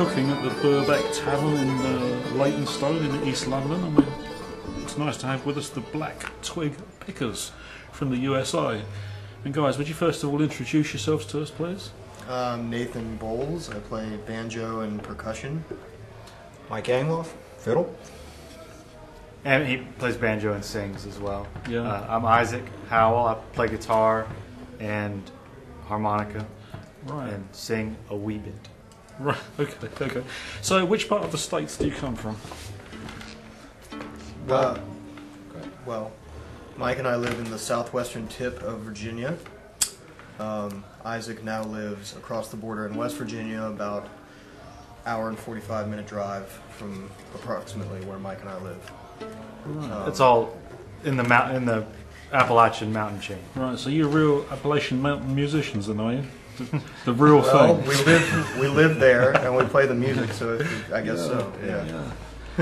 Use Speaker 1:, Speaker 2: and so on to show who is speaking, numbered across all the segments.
Speaker 1: we're at Cooking at the Birkbeck Tavern in uh, Leytonstone in East London, and we're, it's nice to have with us the Black Twig Pickers from the USA. And guys, would you first of all introduce yourselves to us, please?
Speaker 2: I'm Nathan Bowles. I play banjo and percussion.
Speaker 3: Mike Gangloff, fiddle.
Speaker 4: And he plays banjo and sings as well.
Speaker 1: Yeah.
Speaker 4: Uh, I'm Isak Howell. I play guitar and harmonica
Speaker 1: Right.
Speaker 4: and sing a wee bit.
Speaker 1: Right. Okay. Okay. So, which part of the states do you come from?
Speaker 2: Uh, well, Mike and I live in the southwestern tip of Virginia. Um, Isak now lives across the border in West Virginia, about hour and 45 minute drive from approximately where Mike and I live. Um,
Speaker 4: It's all in the mount in the Appalachian mountain chain.
Speaker 1: Right. So, you're real Appalachian Mountain musicians, then, are you? The, the real
Speaker 2: well,
Speaker 1: thing.
Speaker 2: we live we live there and we play the music, so I guess so. Yeah.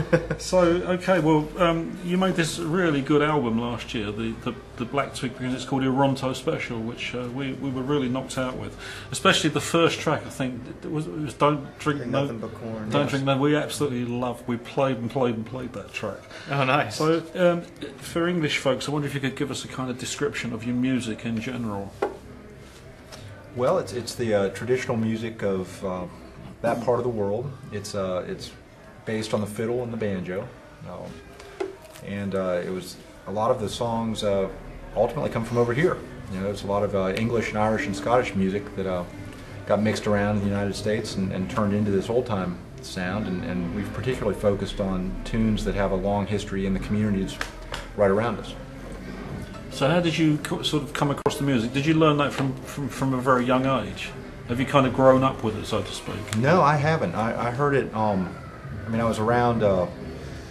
Speaker 1: So okay, well, um, you made this really good album last year, the the, the Black Twig, because it's called Ironto Special, which uh, we we were really knocked out with, especially the first track. I think it was, it was "Don't Drink
Speaker 2: Drink
Speaker 1: No."
Speaker 2: nothing but corn.
Speaker 1: Don't
Speaker 2: yes.
Speaker 1: drink no. We absolutely loved. We played and played and played that track.
Speaker 4: Oh, nice.
Speaker 1: So, um, for English folks, I wonder if you could give us a kind of description of your music in general.
Speaker 3: Well, it's it's the uh, traditional music of uh, that part of the world. It's uh, it's based on the fiddle and the banjo, um, and uh, it was a lot of the songs uh, ultimately come from over here. You know, it's a lot of uh, English and Irish and Scottish music that got mixed around in the United States and, and turned into this old time sound. And, and we've particularly focused on tunes that have a long history in the communities right around us.
Speaker 1: So, how did you co- sort of come across the music? Did you learn that from, from, from a very young age? Have you kind of grown up with it, so to speak?
Speaker 3: No, I haven't. I, I heard it. Um, I mean, I was around uh,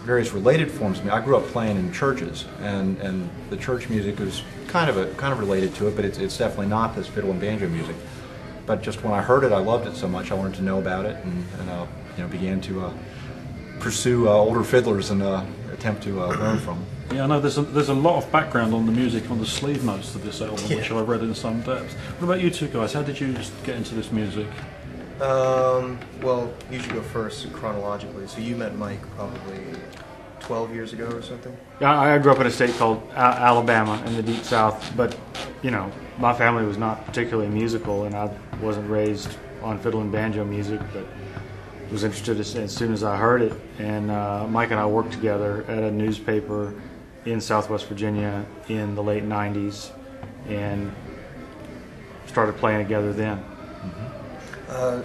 Speaker 3: various related forms. I mean, I grew up playing in churches, and, and the church music was kind of a kind of related to it, but it's, it's definitely not this fiddle and banjo music. But just when I heard it, I loved it so much. I wanted to know about it, and, and uh, you know, began to uh, pursue uh, older fiddlers and uh, attempt to uh, learn from. them.
Speaker 1: Yeah, I know there's a, there's a lot of background on the music on the sleeve notes of this album, which
Speaker 2: Yeah.
Speaker 1: I read in some depth. What about you two guys? How did you get into this music?
Speaker 2: Um, well, you should go first chronologically. So you met Mike probably 12 years ago or something?
Speaker 4: I, I grew up in a state called A- Alabama in the deep south, but you know, my family was not particularly musical, and I wasn't raised on fiddle and banjo music, but was interested as, as soon as I heard it. And uh, Mike and I worked together at a newspaper in Southwest Virginia in the late '90s, and started playing together then.
Speaker 2: Uh,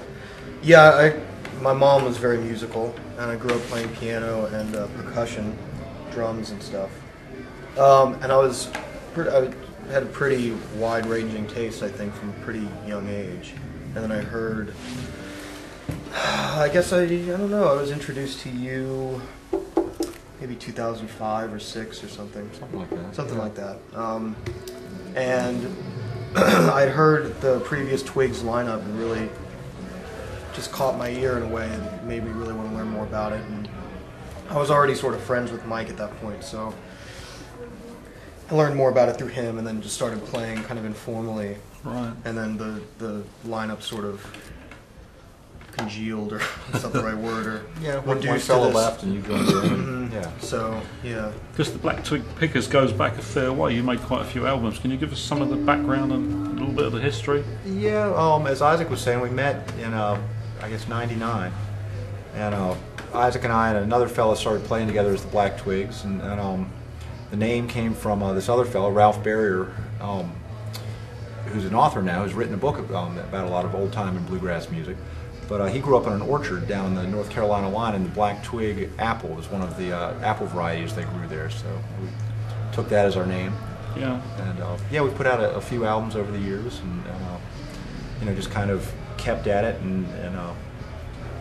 Speaker 2: yeah, I, my mom was very musical, and I grew up playing piano and uh, percussion, drums and stuff. Um, and I was, pre- I had a pretty wide-ranging taste, I think, from a pretty young age. And then I heard, I guess I, I don't know, I was introduced to you maybe 2005 or six or something.
Speaker 3: Something like that.
Speaker 2: something like that. Um, and I'd heard the previous Twigs lineup and really just caught my ear in a way and made me really want to learn more about it. And I was already sort of friends with Mike at that point, so I learned more about it through him, and then just started playing kind of informally.
Speaker 1: Right.
Speaker 2: And then the the lineup sort of congealed, or that's not the right word, or
Speaker 3: Yeah, one, one
Speaker 2: reduced
Speaker 3: fellow
Speaker 2: to
Speaker 3: left and you joined in. yeah.
Speaker 2: So yeah.
Speaker 1: Because the Black Twig Pickers goes back a fair way. You made quite a few albums. Can you give us some of the background and a little bit of the history?
Speaker 3: Yeah, um, as Isak was saying, we met in, uh, I guess, 99. And uh, Isak and I and another fellow started playing together as the Black Twigs. And, and um, the name came from uh, this other fellow, Ralph Berrier, um, who's an author now, who's written a book um, about a lot of old time and bluegrass music. But uh, he grew up in an orchard down the North Carolina line, and the Black Twig apple was one of the uh, apple varieties they grew there. So we took that as our name.
Speaker 1: Yeah.
Speaker 3: And uh, yeah, we put out a, a few albums over the years, and, and uh, you know, just kind of kept at it. And, and uh,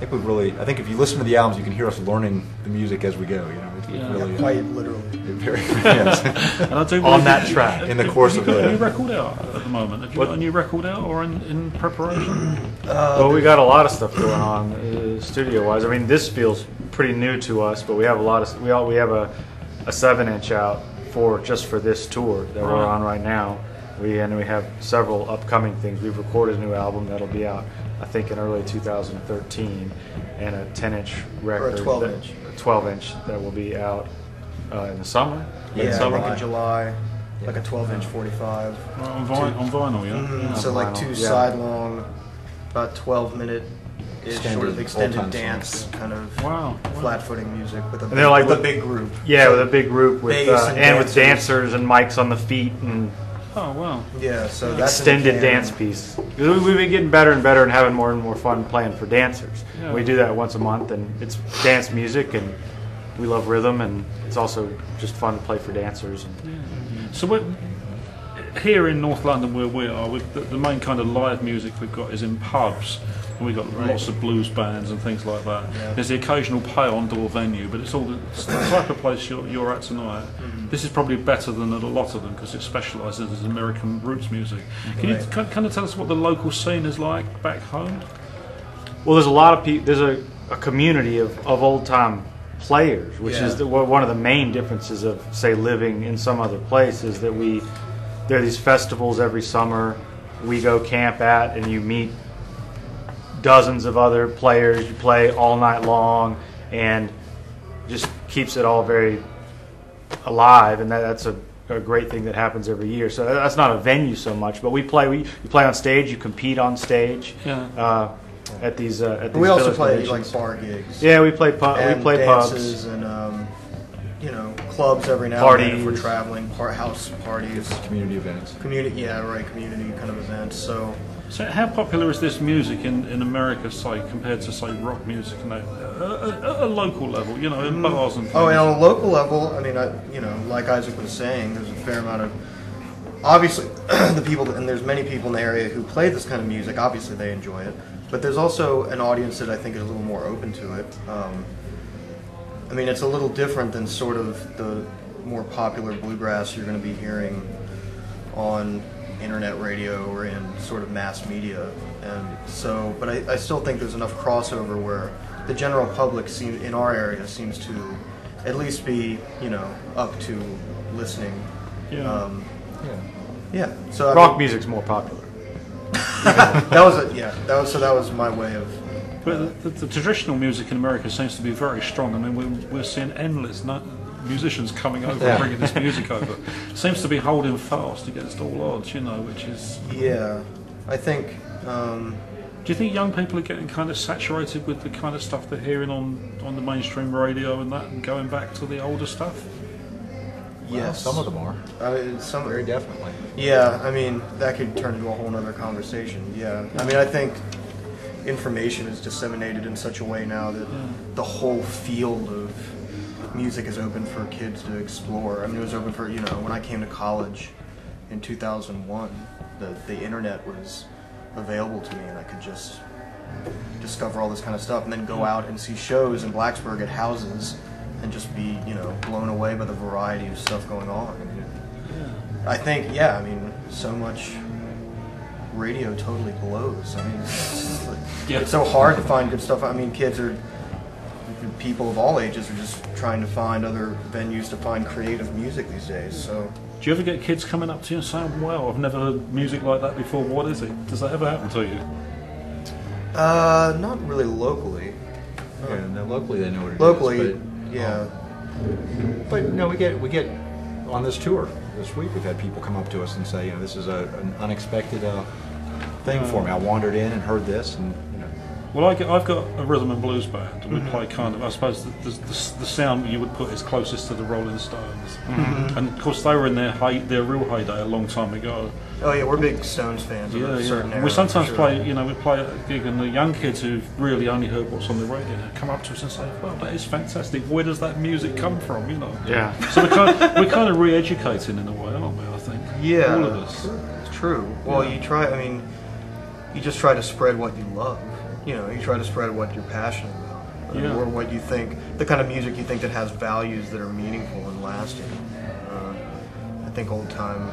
Speaker 3: think we've really, I think if you listen to the albums, you can hear us learning the music as we go. You know, it's, it's
Speaker 1: Yeah.
Speaker 3: really
Speaker 2: Quite literally.
Speaker 3: it very yes.
Speaker 1: And I do
Speaker 4: On
Speaker 1: believe
Speaker 4: that
Speaker 1: you-
Speaker 4: track.
Speaker 3: In the course of
Speaker 1: you got a new record out at the moment? Have you got a new record out or in, in preparation?
Speaker 4: well, we got a lot of stuff going on uh, studio-wise. I mean, this feels pretty new to us, but we have a lot of we all we have a, a seven-inch out for just for this tour that we're on right now. We and we have several upcoming things. We've recorded a new album that'll be out I think in early 2013, and a 10 inch record.
Speaker 2: 12
Speaker 4: that-
Speaker 2: inch.
Speaker 4: a 12 inch that will be out uh, in the summer.
Speaker 2: Yeah,
Speaker 4: Late
Speaker 2: I
Speaker 4: summer.
Speaker 2: think in July, like a 12 inch 45.
Speaker 1: Well, on, vinyl, on vinyl, yeah.
Speaker 2: Mhm,
Speaker 1: yeah.
Speaker 2: So like two
Speaker 4: yeah.
Speaker 2: side long, about 12 minute ish sort
Speaker 3: Extended
Speaker 2: of extended dance
Speaker 3: songs.
Speaker 2: kind of
Speaker 1: Wow.
Speaker 2: flat footing music with a,
Speaker 4: they're like
Speaker 2: with
Speaker 4: the-
Speaker 2: big group.
Speaker 4: Yeah, with a big group with uh,
Speaker 2: and
Speaker 4: and, with
Speaker 2: dancers.
Speaker 4: dancers and mics on the feet and
Speaker 1: Oh, wow.
Speaker 2: Yeah, so that's
Speaker 4: extended dance piece. We- We've been getting better and better and having more and more fun playing for dancers.
Speaker 1: Yeah.
Speaker 4: We do that once a month, and it's dance music, and we love rhythm, and it's also just fun to play for dancers. And
Speaker 1: So we're, here in North London, where we are, we've, the, the main kind of live music we've got is in pubs. And we've got lots of blues bands and things like that.
Speaker 2: Yeah.
Speaker 1: There's the occasional pay on door venue, but it's all the, it's the type of place you're, you're at tonight.
Speaker 2: Mm-hmm.
Speaker 1: This is probably better than a lot of them because it specialises in American roots music. Can you
Speaker 2: Right.
Speaker 1: kind kind of tell us what the local scene is like back home?
Speaker 4: Well, there's a lot of people. There's a, a community of, of old time players, which
Speaker 2: Yeah.
Speaker 4: is the, one of the main differences of say living in some other place is that we there are these festivals every summer we go camp at, and you meet dozens of other players. You play all night long, and just keeps it all very alive, and that, that's a, a great thing that happens every year. So that's not a venue so much, but we play. We you play on stage. You compete on stage.
Speaker 1: Yeah.
Speaker 4: Uh, at these uh, at these
Speaker 2: We also play
Speaker 4: conventions.
Speaker 2: like bar gigs.
Speaker 4: Yeah, we play pub.
Speaker 2: and
Speaker 4: We play
Speaker 2: dances
Speaker 4: pubs.
Speaker 2: and um, you know clubs every now and then if we're traveling, part house parties,
Speaker 3: Community events.
Speaker 2: community yeah right community kind of events. So
Speaker 1: So, how popular is this music in, in America, say, compared to say rock music and that, uh, at a local level? You know, in bars and things.
Speaker 2: oh, and on a local level, I mean, I, you know, like Isak was saying, there's a fair amount of obviously the people and there's many people in the area who play this kind of music. Obviously, they enjoy it, but there's also an audience that I think is a little more open to it. Um, I mean, it's a little different than sort of the more popular bluegrass you're going to be hearing on internet radio or in sort of mass media. And so, but I, I still think there's enough crossover where the general public seem, in our area seems to at least be, you know, up to listening.
Speaker 1: Yeah.
Speaker 2: Um,
Speaker 3: Yeah.
Speaker 2: yeah. So I
Speaker 4: Rock
Speaker 2: mean,
Speaker 4: music's more popular.
Speaker 2: that was a, yeah. That was so that was my way of.
Speaker 1: But the, the traditional music in America seems to be very strong. I mean, we're, we're seeing endless no, musicians coming over
Speaker 3: Yeah.
Speaker 1: and bringing this music over. Seems to be holding fast against all odds, you know, which is.
Speaker 2: Yeah, I think. Um,
Speaker 1: Do you think young people are getting kind of saturated with the kind of stuff they're hearing on, on the mainstream radio and that, and going back to the older stuff?
Speaker 3: Well,
Speaker 2: yes,
Speaker 3: some of them are.
Speaker 2: I mean, some
Speaker 3: Very definitely.
Speaker 2: Yeah, I mean that could turn into a whole other conversation. Yeah, I mean I think information is disseminated in such a way now that the whole field of music is open for kids to explore. I mean it was open for you know when I came to college in 2001, the the internet was available to me and I could just discover all this kind of stuff and then go hmm. out and see shows in Blacksburg at houses and just be you know blown away by the variety of stuff going on. I mean, I think, yeah, I mean, so much radio totally blows. I mean, it's, like,
Speaker 1: Yeah.
Speaker 2: it's so hard to find good stuff. I mean, kids are, people of all ages are just trying to find other venues to find creative music these days. So,
Speaker 1: Do you ever get kids coming up to you and saying, "Wow, I've never heard music like that before. What is it?" Does that ever happen to you?
Speaker 2: uh, not really locally.
Speaker 3: Yeah, and then locally they know what it is.
Speaker 2: Locally,
Speaker 3: but,
Speaker 2: yeah.
Speaker 3: um, but no, we get we get on this tour this week. We've had people come up to us and say, you know, this is a, an unexpected uh, thing for me. I wandered in and heard this, and you know,
Speaker 1: Well, I get, I've got a rhythm and blues band, and we
Speaker 2: Mm-hmm.
Speaker 1: play kind of. I suppose the, the, the, the sound you would put is closest to the Rolling Stones,
Speaker 2: Mm-hmm.
Speaker 1: and of course they were in their high, their real heyday a long time ago.
Speaker 2: Oh yeah, we're big Stones fans. of
Speaker 1: Yeah,
Speaker 2: certain
Speaker 1: yeah.
Speaker 2: era,
Speaker 1: We sometimes
Speaker 2: sure.
Speaker 1: play, you know, we play a gig, and the young kids who've really only heard what's on the radio come up to us and say, "Well, that is fantastic. Where does that music come from?" You know.
Speaker 4: Yeah.
Speaker 1: So we're kind, we're kind of re-educating in a way, aren't we? I think.
Speaker 2: Yeah,
Speaker 1: All of us.
Speaker 2: It's true. Well,
Speaker 1: Yeah.
Speaker 2: you try. I mean, you just try to spread what you love. You know, you try to spread what you're passionate about,
Speaker 1: Yeah.
Speaker 2: or what you think, the kind of music you think that has values that are meaningful and lasting. Uh, I think old time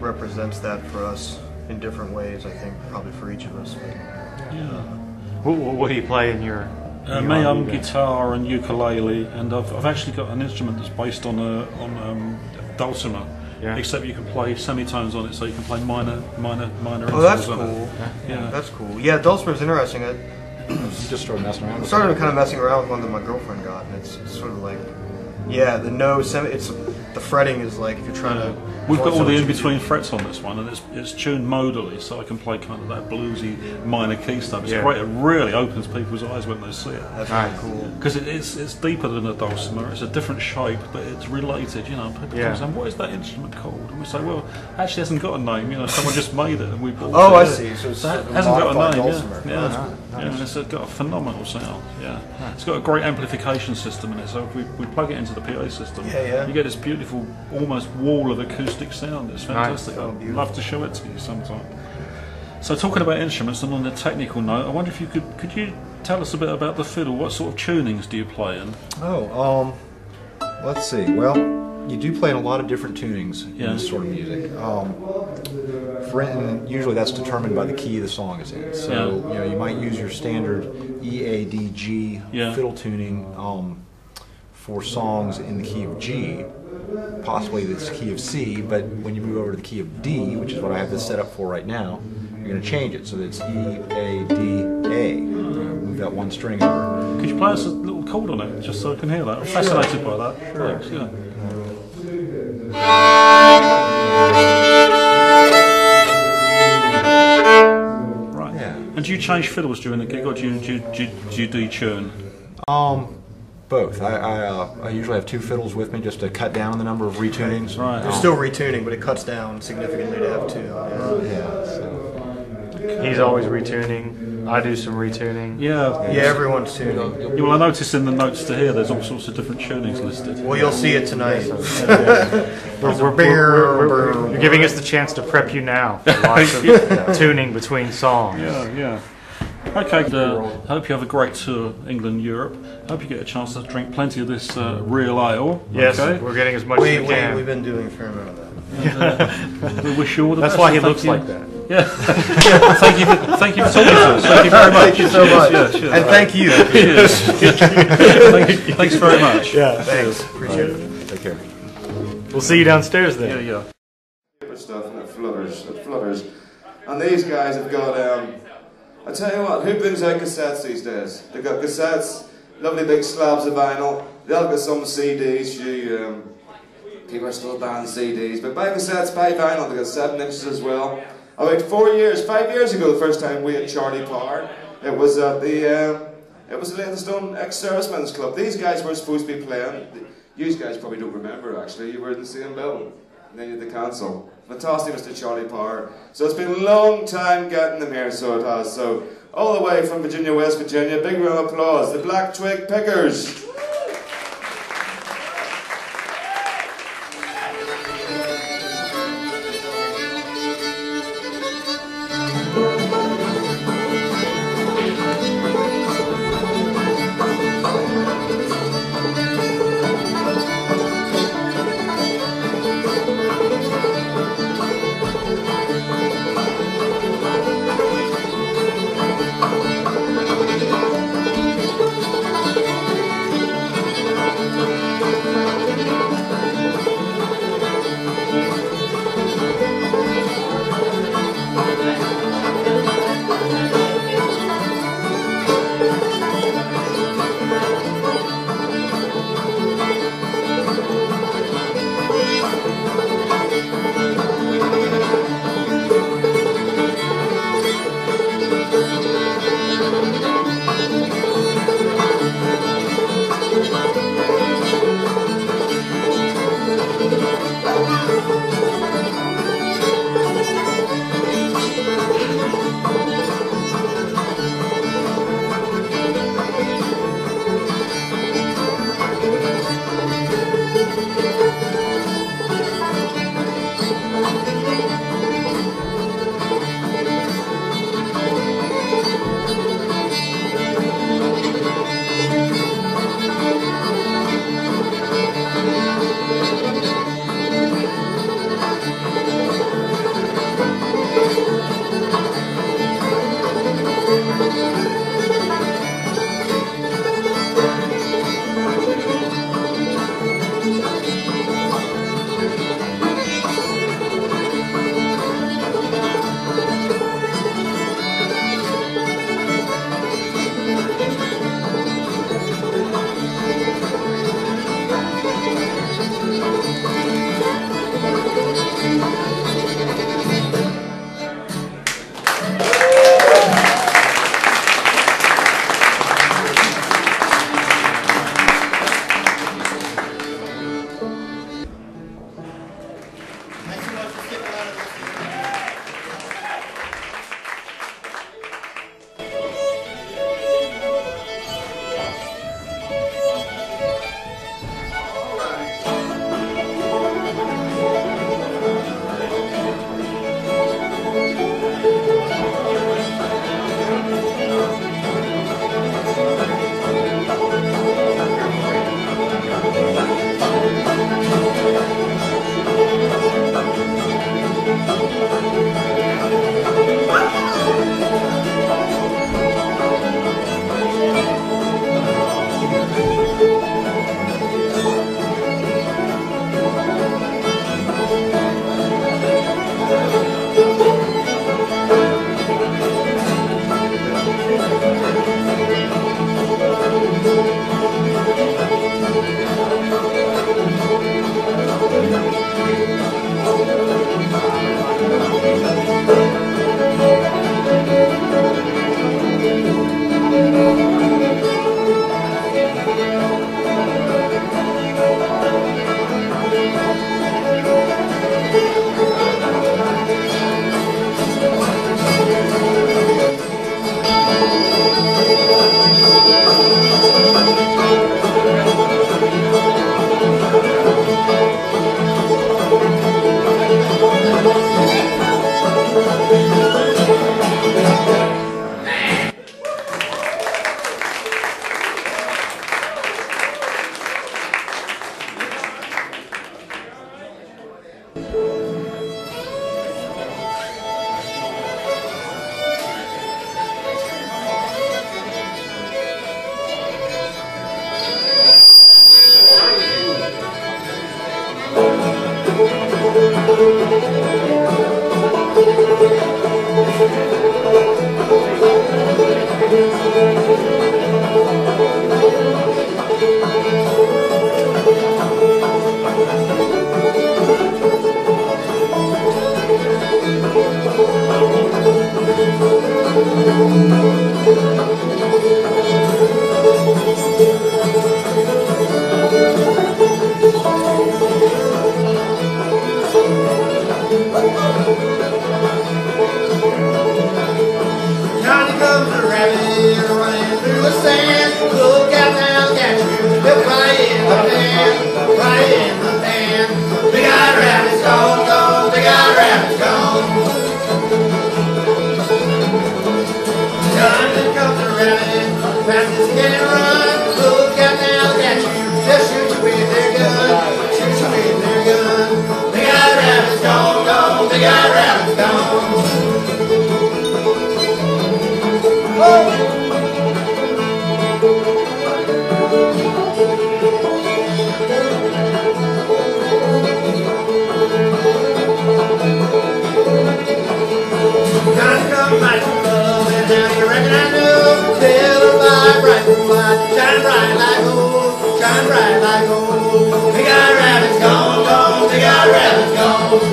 Speaker 2: represents that for us in different ways. I think probably for each of us. But,
Speaker 1: Yeah.
Speaker 4: What, what, what do you play in your?
Speaker 1: Uh,
Speaker 4: your
Speaker 1: me, I'm guitar and ukulele, and I've, I've actually got an instrument that's based on a on um, dulcimer,
Speaker 4: Yeah.
Speaker 1: except you can play semitones on it, so you can play minor, minor, minor.
Speaker 2: Oh, that's
Speaker 1: on
Speaker 2: cool.
Speaker 1: It. Yeah.
Speaker 2: That's cool. Yeah, Dulcimer's interesting. I
Speaker 3: You just started messing around.
Speaker 2: I
Speaker 3: with
Speaker 2: started kind of messing around with one that my girlfriend got, and it's, it's sort of like, yeah, the no semi. It's the fretting is like if you're trying to.
Speaker 1: We've got all the
Speaker 2: so
Speaker 1: in between frets on this one, and it's, it's tuned modally, so I can play kind of that bluesy minor key stuff. It's
Speaker 4: Yeah.
Speaker 1: great. It really opens people's eyes when they see it.
Speaker 2: That's
Speaker 4: Nice.
Speaker 2: really cool.
Speaker 1: Because it, it's it's deeper than a dulcimer. It's a different shape, but it's related. You know, people
Speaker 4: Yeah.
Speaker 1: come saying, "What is that instrument called?" And we say, "Well, actually, it hasn't got a name. You know, someone just made it, and we bought
Speaker 2: Oh,
Speaker 1: it."
Speaker 2: Oh, I see. So it's
Speaker 1: So
Speaker 2: sort
Speaker 1: it hasn't got a
Speaker 2: modified
Speaker 1: name.
Speaker 2: dulcimer.
Speaker 1: Yeah,
Speaker 2: That's
Speaker 1: yeah.
Speaker 2: cool.
Speaker 1: yeah and it's uh, got a phenomenal sound. Yeah, it's got a great amplification system in it. So if we, we plug it into the PA system,
Speaker 2: Yeah, yeah.
Speaker 1: you get this beautiful, almost wall of acoustic sound. It's fantastic.
Speaker 2: Oh,
Speaker 1: I'd love to show it to you sometime. So talking about instruments and on the technical note, I wonder if you could could you tell us a bit about the fiddle? What sort of tunings do you play in?
Speaker 3: Oh, um, let's see. Well, you do play in a lot of different tunings in this sort of music. Um, for and usually that's determined by the key the song is in. So
Speaker 1: Yeah.
Speaker 3: you know you might use your standard E A D G
Speaker 1: Yeah.
Speaker 3: fiddle tuning um, for songs in the key of G, possibly the key of C. But when you move over to the key of D, which is what I have this set up for right now, you're going to change it so that it's E A D A. Move that one string over.
Speaker 1: Could you play us a little chord on it, just so I can hear that? I'm fascinated by that. Thanks, yeah. Right.
Speaker 3: Yeah.
Speaker 1: And do you change fiddles during the gig, or do you, do you, do you, do you detune?
Speaker 3: Um, both. I I, uh, I usually have two fiddles with me just to cut down on the number of retunings.
Speaker 1: Right.
Speaker 2: There's still retuning, but it cuts down significantly to have two. Yeah.
Speaker 3: Yeah. So.
Speaker 4: He's always retuning. I do some retuning.
Speaker 1: Yeah.
Speaker 2: Yeah, everyone's tuning.
Speaker 1: Yeah, Well, I noticed in the notes to here, there's all sorts of different tunings listed.
Speaker 2: Well, you'll see it tonight.
Speaker 4: We're, we're, we're, we're- you're giving us the chance to prep you now for lots of tuning between songs.
Speaker 1: Yeah, yeah. Okay, uh, I hope you have a great tour, England, Europe. I hope you get a chance to drink plenty of this uh, real ale.
Speaker 4: Yes,
Speaker 1: okay?
Speaker 4: we're getting as much
Speaker 2: We,
Speaker 4: as we
Speaker 2: we,
Speaker 4: can.
Speaker 2: we've been doing a fair amount of that.
Speaker 1: We wish you all the
Speaker 4: That's
Speaker 1: best.
Speaker 4: why he looks
Speaker 1: you.
Speaker 4: like that.
Speaker 1: Yeah. thank you. For, thank you for talking to us. Thank you very much.
Speaker 2: Thank you so much.
Speaker 1: Yes, yes,
Speaker 2: And thank you.
Speaker 1: yes. thanks, thanks very much.
Speaker 4: Yeah.
Speaker 2: Thanks. Appreciate it.
Speaker 3: Take care.
Speaker 4: We'll see you downstairs then.
Speaker 1: Yeah, yeah.
Speaker 5: stuff and it flutters, it flutters. And these guys have got, um, I tell you what, who brings out cassettes these days? They've got cassettes, lovely big slabs of vinyl, they've got some CDs, you, um, people are still buying CDs, but buy cassettes, buy vinyl, they've got 7 inches as well. About four years, five years ago, the first time we had Charlie Parr, it was at the, um, it was the Leytonstone Ex-Servicemen's Club. These guys were supposed to be playing, you guys probably don't remember actually, you were in the same building. And then you had the council. Fantastic, Mr. Charlie Parr. So it's been a long time getting them here, so it has. So, all the way from Virginia, West Virginia, big round of applause. The Black Twig Pickers.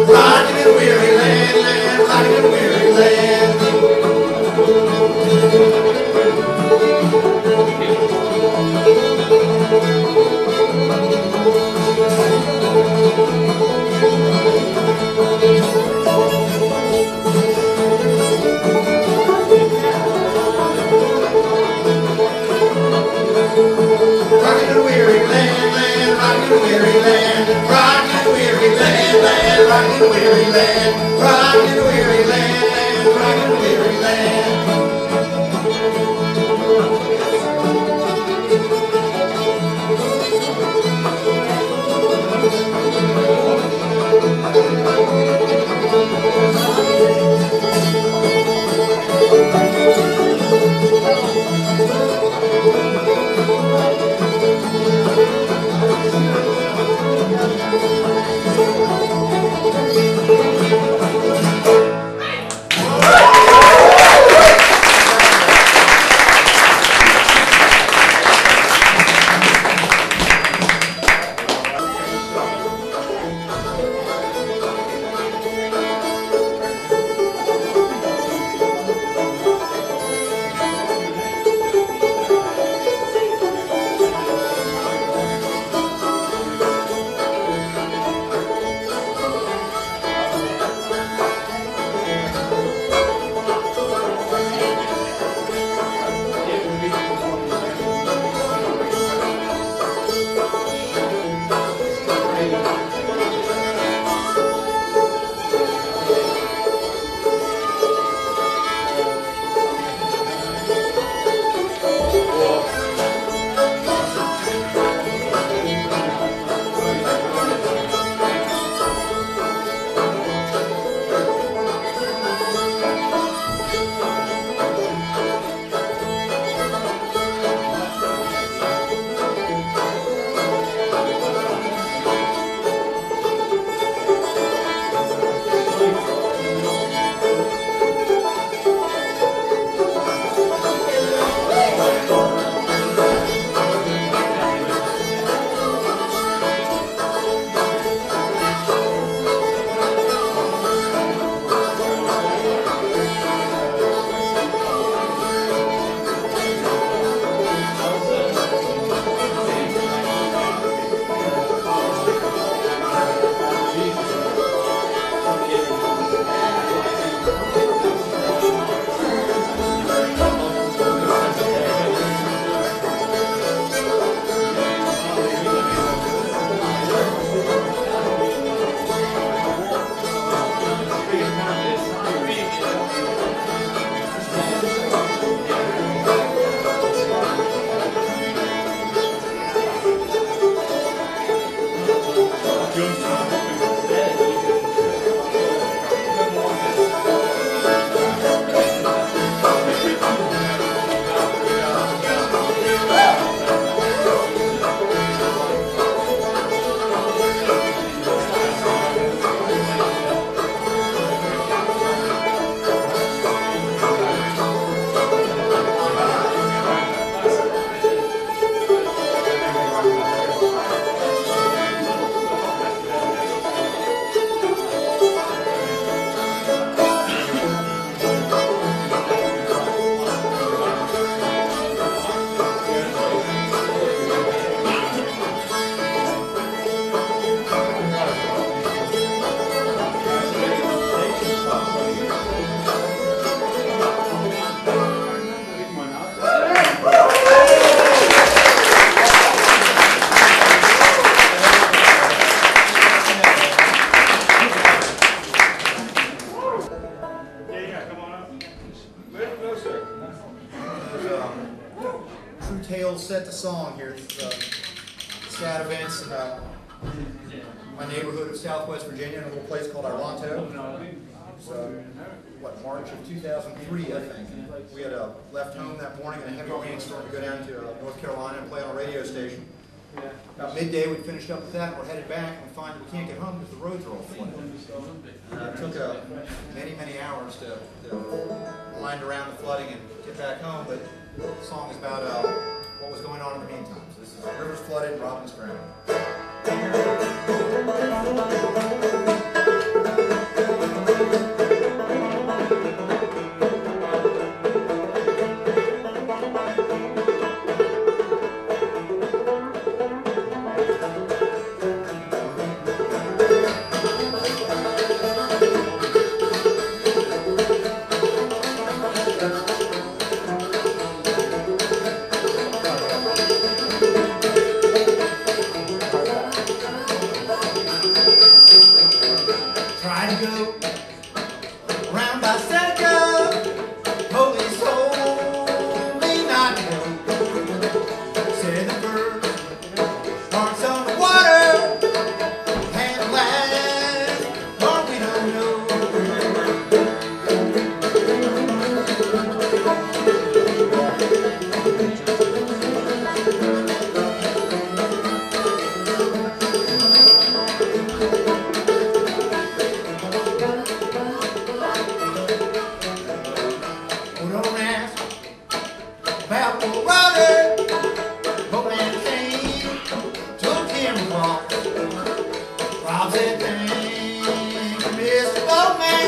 Speaker 6: Rockin' in weary land, land, rocking in weary land. Rockin' weary land, land, rockin' weary land weary land, rockin' weary land, rockin' weary land, rockin' weary land. Storm to go down to uh, North Carolina and play on a radio station. Yeah. About midday, we finished up with that. We're headed back, and we find we can't get home because the roads are all flooded. It took uh, many, many hours to, to wind around the flooding and get back home. But the song is about uh, what was going on in the meantime. So this is Rivers Flooded, Robin's Drowned. is boatman.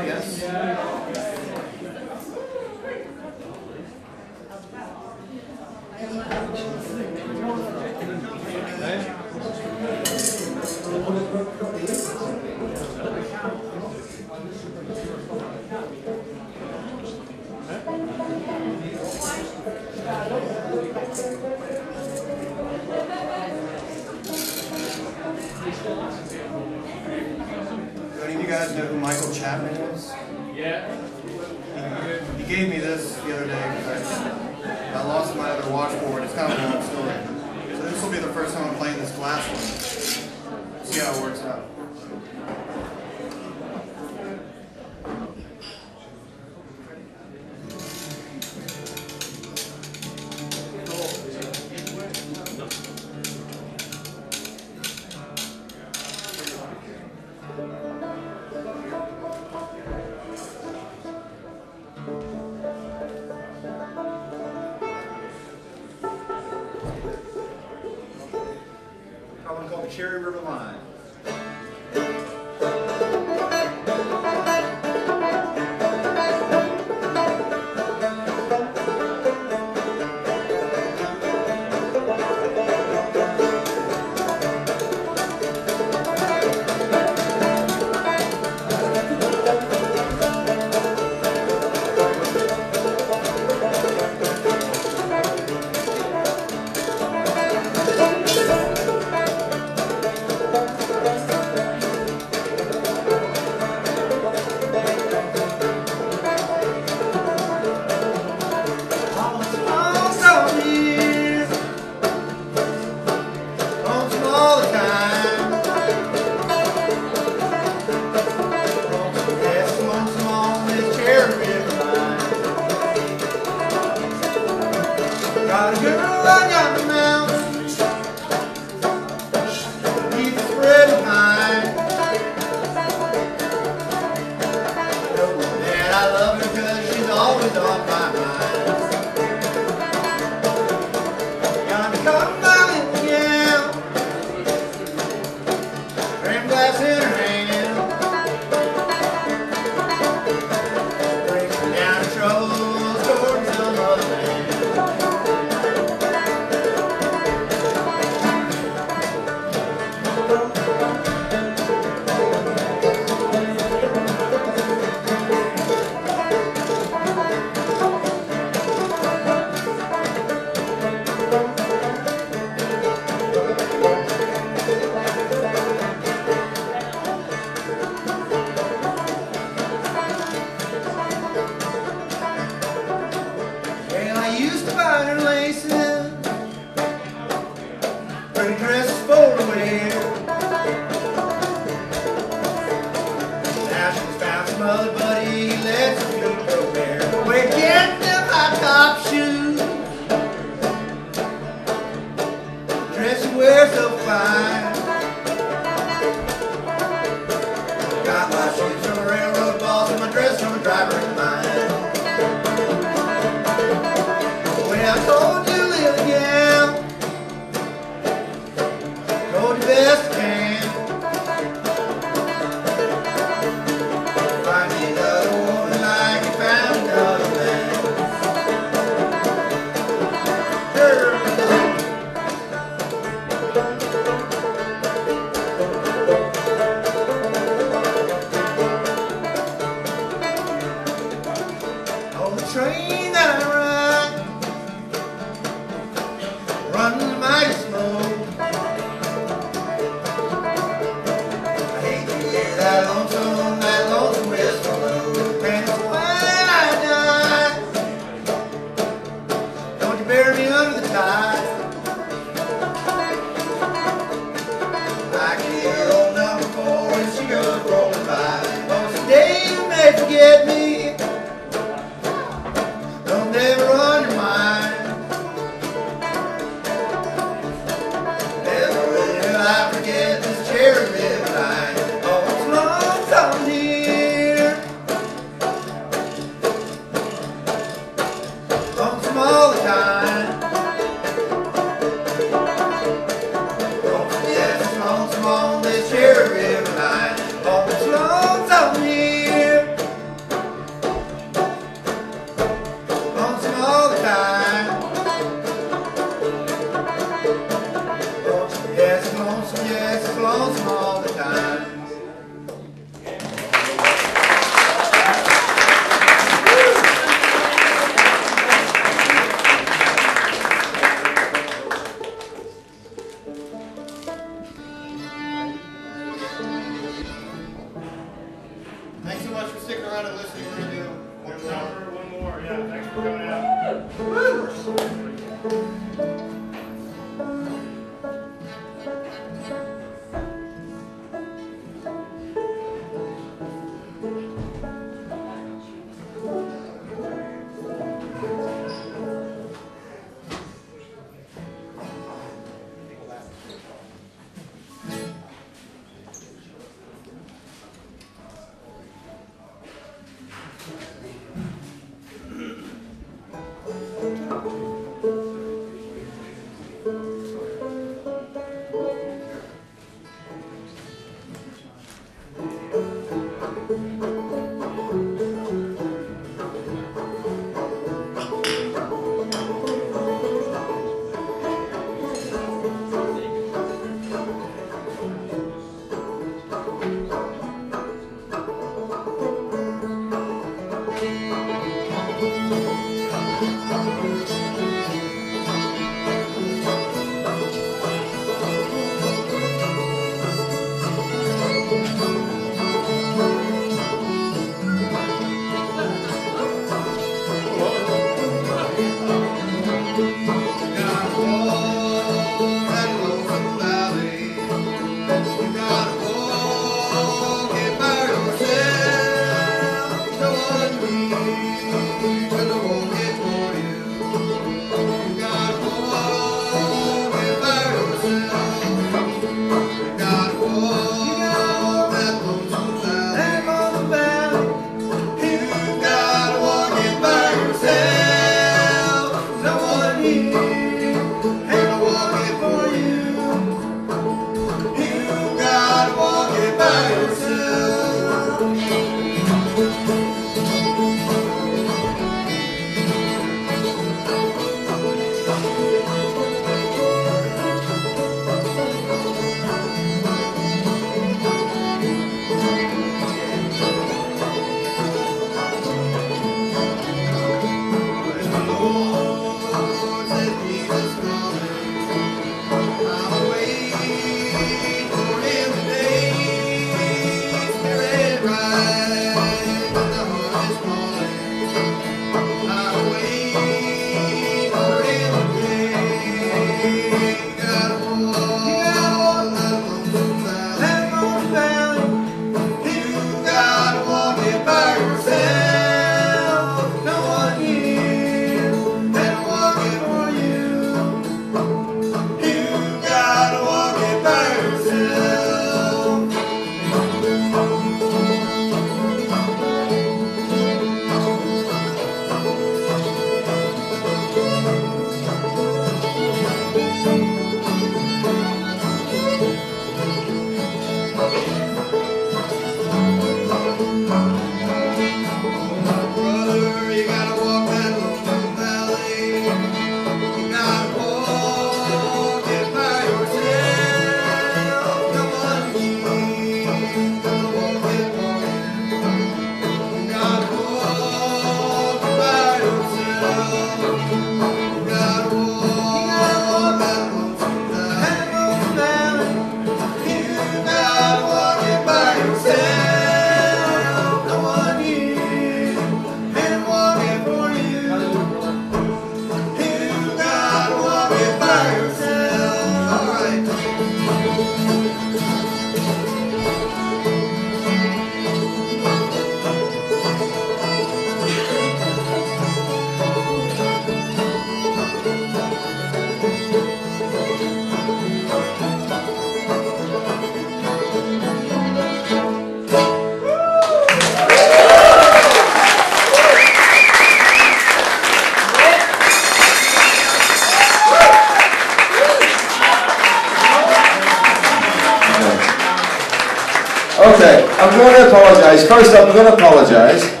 Speaker 6: apologize. First
Speaker 5: up, I'm going to apologize.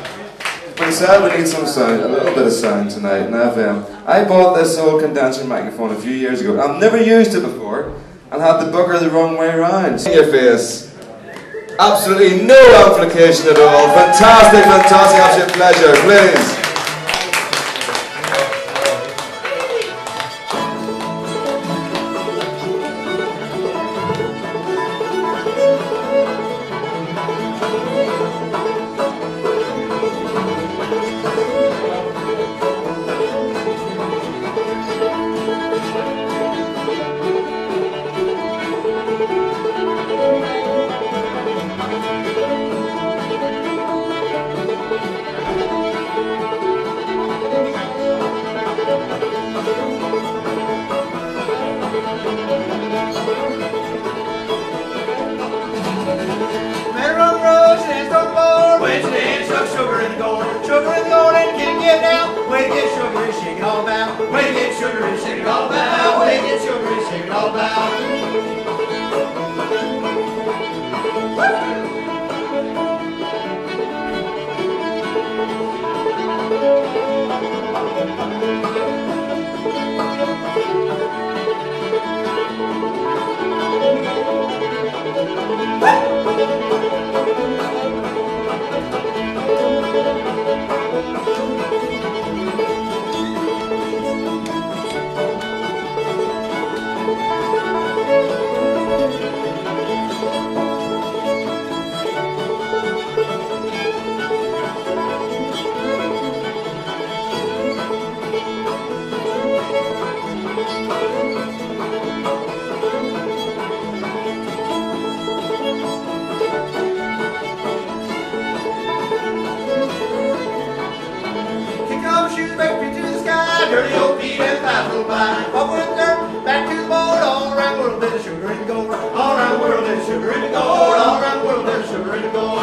Speaker 5: But sad we need some sound, a little bit of sound tonight. Now, um, I bought this old condenser microphone a few years ago. I've never used it before
Speaker 6: and had the bugger the wrong way around. In your face. Absolutely no application at all. Fantastic, fantastic, absolute pleasure. Please.
Speaker 7: Woo! dirty old feet and thighs go by. Over and dirt, back to the boat, all around the world there's sugar and gold. All around the world there's sugar and gold. All around the world there's sugar
Speaker 5: and
Speaker 8: gold.